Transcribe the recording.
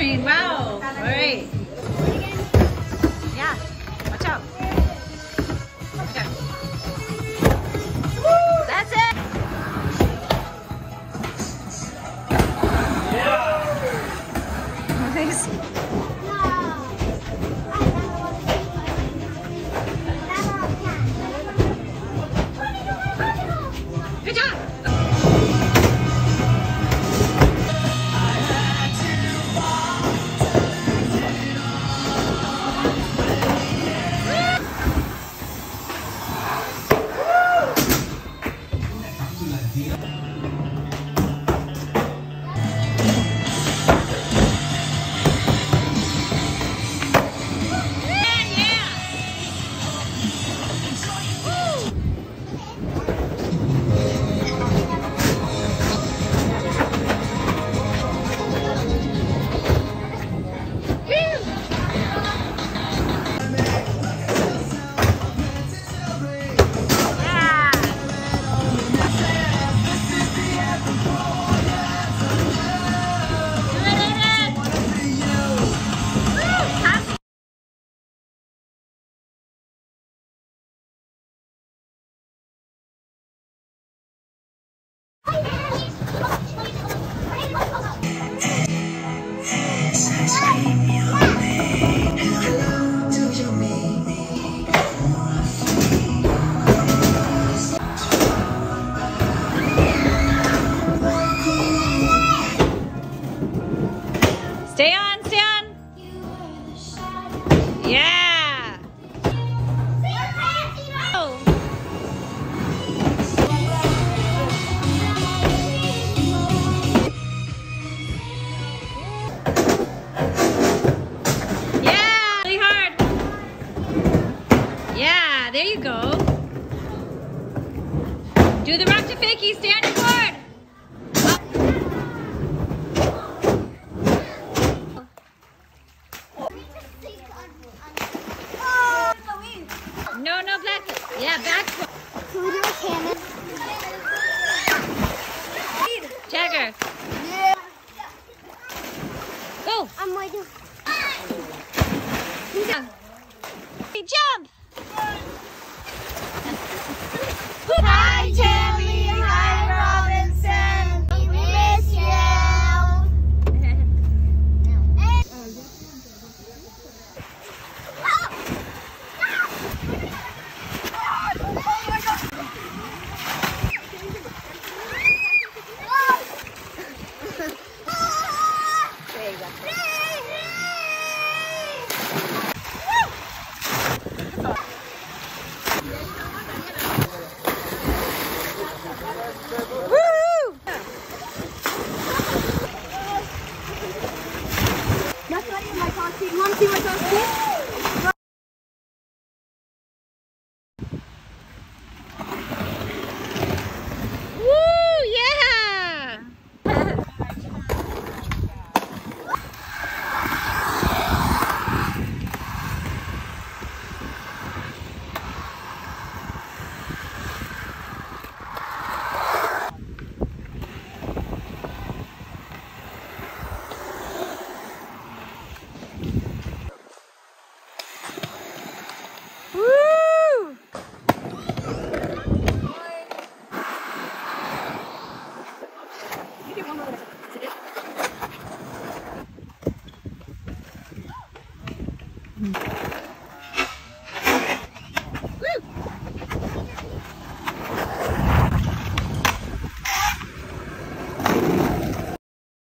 train. Wow. All right. Yeah. Watch out. Okay. That's it. Nice. Stay on, stay on. Yeah. Oh. Yeah, really hard. Yeah, there you go. Do the rock to fakie, stay on your board. No, no, back. Yeah, back. Jagger, go. I'm waiting. Yeah. Jump. Hi, Tammy. Hi, Robinson. We miss you. Woo! That's not my costume. You want to see my costume? Woo! Yeah! Woo! Woo!